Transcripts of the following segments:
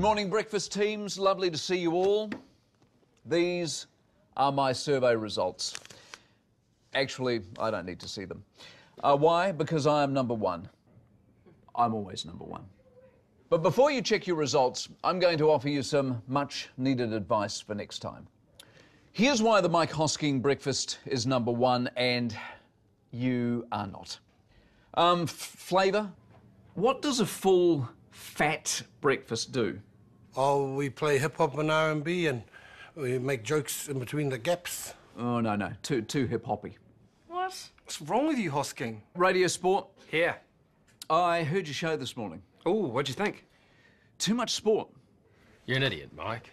morning, breakfast teams. Lovely to see you all. These are my survey results. Actually, I don't need to see them. Uh, why? Because I am number one. I'm always number one. But before you check your results, I'm going to offer you some much needed advice for next time. Here's why the Mike Hosking breakfast is number one and you are not. Um, flavour? What does a full fat breakfast do? Oh, we play hip hop and R and B, and we make jokes in between the gaps. Oh no no, too too hip hoppy. What? What's wrong with you, Hosking? Radio sport. Here. I heard your show this morning. Oh, what'd you think? Too much sport. You're an idiot, Mike.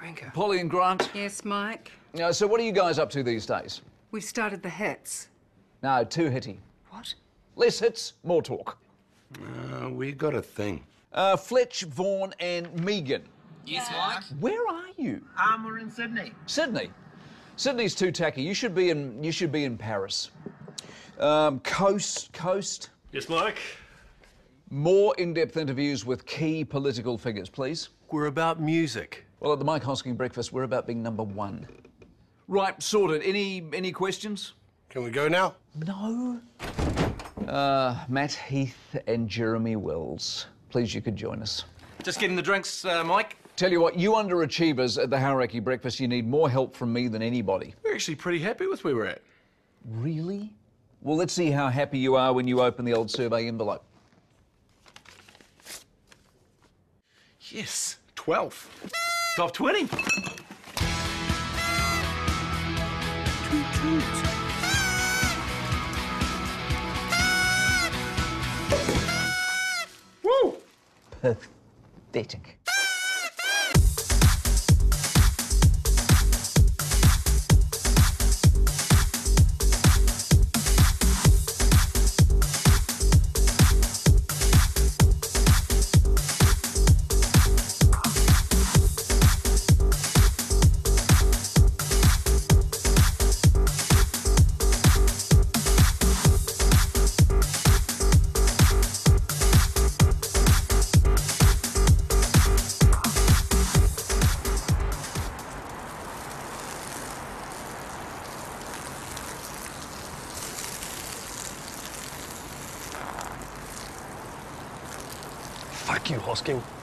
Wanker. Polly and Grant. Yes, Mike. Uh, so what are you guys up to these days? We've started the hits. No, too hitty. What? Less hits, more talk. Uh, we got a thing. Uh, Fletch, Vaughan, and Megan. Yes, Mike. Where are you? Um, we're in Sydney. Sydney. Sydney's too tacky. You should be in. You should be in Paris. Um, coast, coast. Yes, Mike. More in-depth interviews with key political figures, please. We're about music. Well, at the Mike Hosking breakfast, we're about being number one. Right, sorted. Any any questions? Can we go now? No. Uh, Matt Heath and Jeremy Wells. Please, you could join us. Just getting the drinks, uh, Mike. Tell you what, you underachievers at the Hauraki breakfast, you need more help from me than anybody. We're actually pretty happy with where we're at. Really? Well, let's see how happy you are when you open the old survey envelope. Yes, 12. Top 20. Woo! Pathetic. Fuck you, Hosking.